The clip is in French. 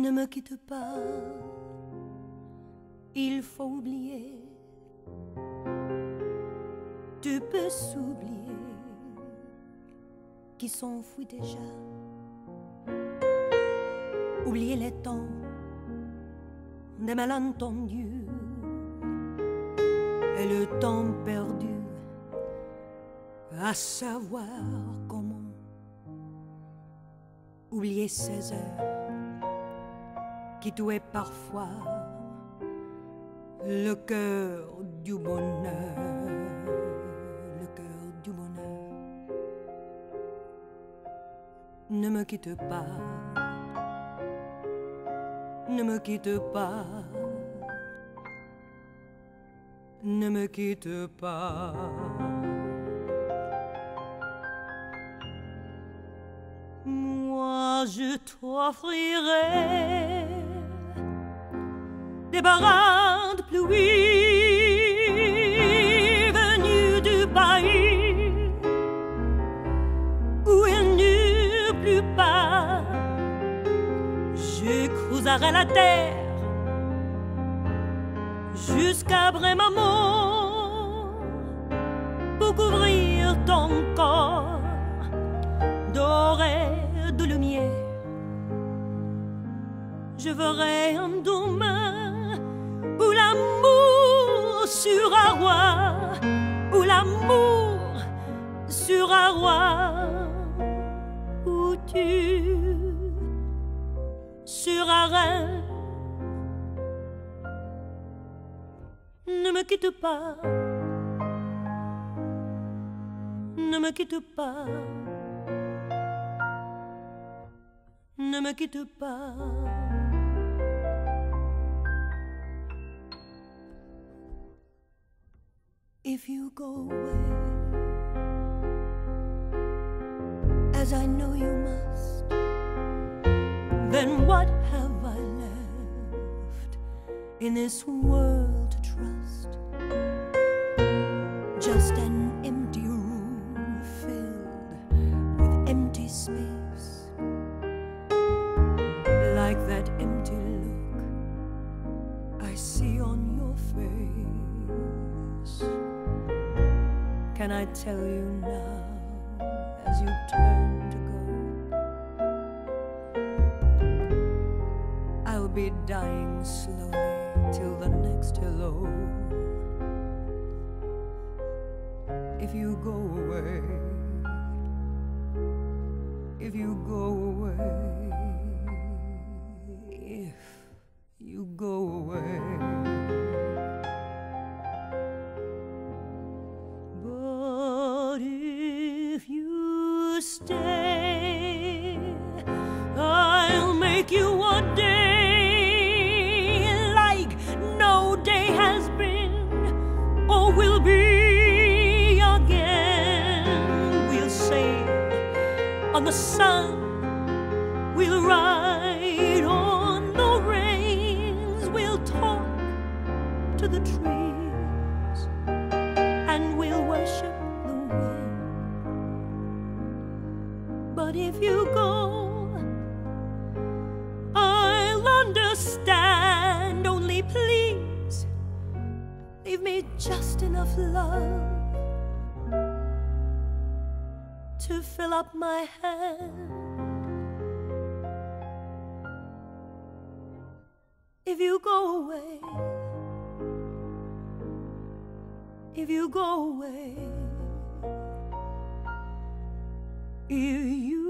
Ne me quitte pas, il faut oublier. Tu peux s'oublier qui s'enfuit déjà. Oublier les temps des malentendus et le temps perdu à savoir comment oublier ces heures qui tuaient parfois le cœur du bonheur, le cœur du bonheur. Ne me quitte pas, ne me quitte pas, ne me quitte pas. Moi, je t'offrirai des barins de pluie venus du pays où il n'y plus pas. Je cruiserai la terre jusqu'à Brémamont pour couvrir ton corps doré de lumière. Je verrai un demain où l'amour sera roi, où l'amour sera roi, où tu seras reine. Ne me quitte pas, ne me quitte pas. ne me quitte pas. If you go away, as I know you must, then what have I left in this world Can I tell you now as you turn to go? I'll be dying slowly till the next hello. If you go away, if you go away on the sun, we'll ride on the rains, we'll talk to the trees, and we'll worship the wind. But if you go, I'll understand. Only please leave me just enough love to fill up my hand. If you go away, if you go away, if you